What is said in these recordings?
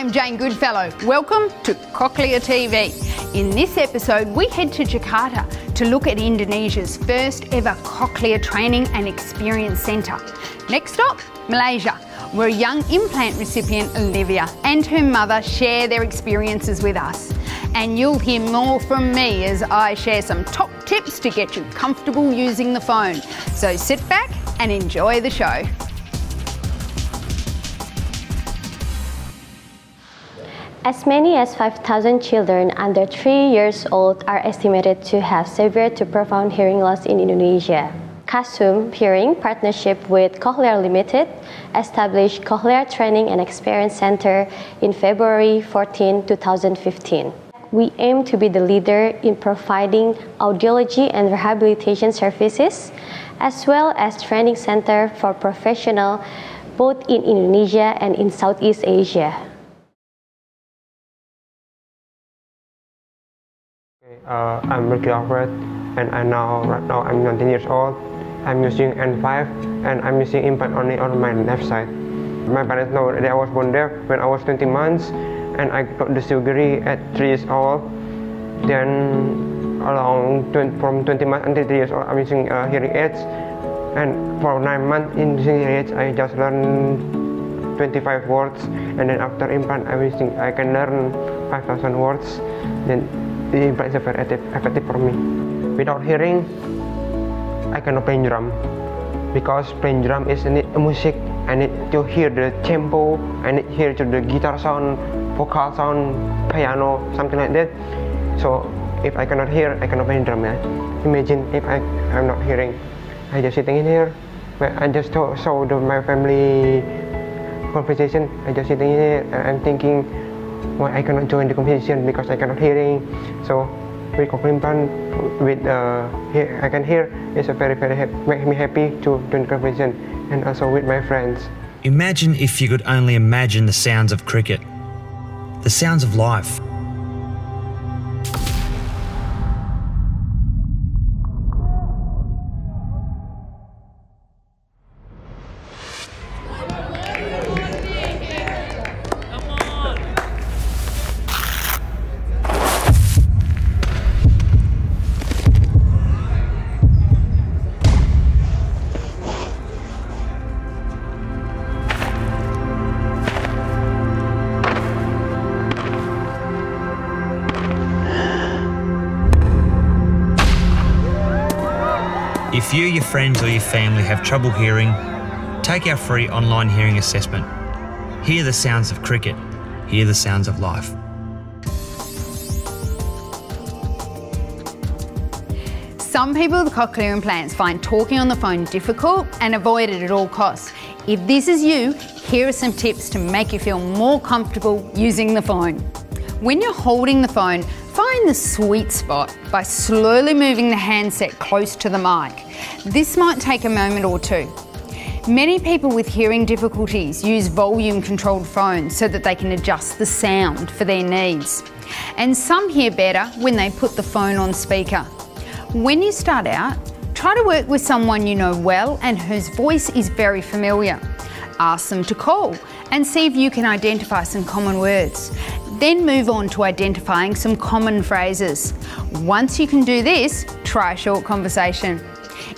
I'm Jane Goodfellow. Welcome to Cochlear TV. In this episode, we head to Jakarta to look at Indonesia's first ever cochlear training and experience centre. Next stop, Malaysia, where a young implant recipient, Olivia, and her mother share their experiences with us. And you'll hear more from me as I share some top tips to get you comfortable using the phone. So sit back and enjoy the show. As many as 5,000 children under 3 years old are estimated to have severe to profound hearing loss in Indonesia. Kasoem Hearing, partnership with Cochlear Limited, established Cochlear Training and Experience Center in February 14, 2015. We aim to be the leader in providing audiology and rehabilitation services, as well as training center for professionals both in Indonesia and in Southeast Asia. Uh, I'm Ricky Alfred and I now right now I'm 19 years old. I'm using N5 and I'm using implant only on my left side. My parents know that I was born deaf when I was 20 months and I got the surgery at 3 years old. Then along 20, from 20 months until 3 years old I'm using uh, hearing aids and for 9 months in using hearing aids I just learned 25 words and then after implant I, using, I can learn 5000 words. Then is very effective for me. Without hearing, I cannot play drum because playing drum is need music. I need to hear the tempo. I need to hear to the guitar sound, vocal sound, piano, something like that. So if I cannot hear, I cannot play drum. Yeah? Imagine if I am not hearing, I just sitting in here. I just saw the, my family conversation. I just sitting in here. I'm thinking why I cannot join the competition because I cannot hearing. So with Cochlear with uh, I can hear, it's a very very happy, make me happy to join the competition and also with my friends. Imagine if you could only imagine the sounds of cricket, the sounds of life. If you, your friends, or your family have trouble hearing, take our free online hearing assessment. Hear the sounds of cricket, hear the sounds of life. Some people with cochlear implants find talking on the phone difficult and avoid it at all costs. If this is you, here are some tips to make you feel more comfortable using the phone. When you're holding the phone, find the sweet spot by slowly moving the handset close to the mic. This might take a moment or two. Many people with hearing difficulties use volume controlled phones so that they can adjust the sound for their needs. And some hear better when they put the phone on speaker. When you start out, try to work with someone you know well and whose voice is very familiar. Ask them to call and see if you can identify some common words. Then move on to identifying some common phrases. Once you can do this, try a short conversation.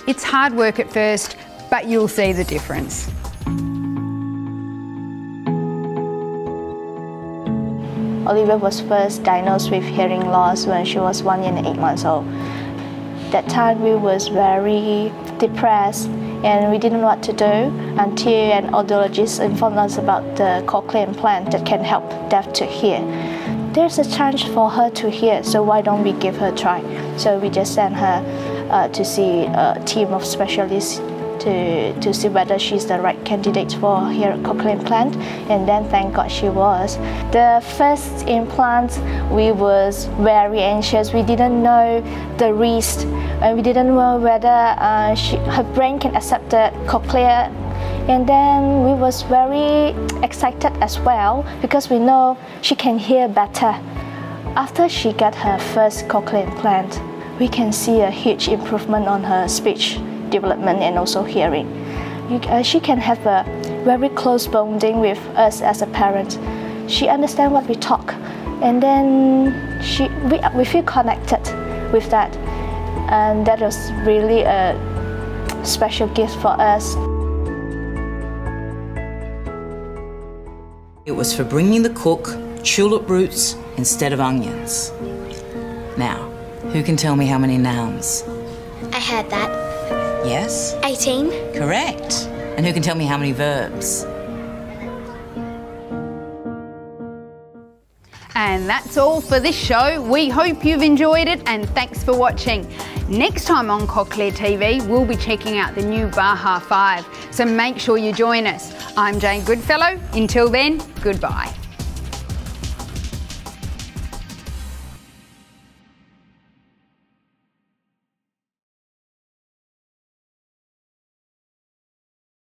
It's hard work at first, but you'll see the difference. Olivia was first diagnosed with hearing loss when she was one year and eight months old. That time we was very depressed and we didn't know what to do until an audiologist informed us about the cochlear implant that can help deaf to hear. There's a chance for her to hear, so why don't we give her a try? So we just sent her uh, to see a team of specialists to, to see whether she's the right candidate for her cochlear implant and then thank God she was. The first implant we was very anxious. We didn't know the risk and we didn't know whether uh, she, her brain can accept the cochlear and then we was very excited as well because we know she can hear better. After she got her first cochlear implant, we can see a huge improvement on her speech development and also hearing. You, uh, she can have a very close bonding with us as a parent. she understands what we talk, and then she we, we feel connected with that, and that was really a special gift for us. It was for bringing the cook tulip roots instead of onions. Now, who can tell me how many nouns? I heard that. Yes? 18. Correct. And who can tell me how many verbs? And that's all for this show. We hope you've enjoyed it and thanks for watching. Next time on Cochlear TV, we'll be checking out the new Baha 5, so make sure you join us. I'm Jane Goodfellow. Until then, goodbye.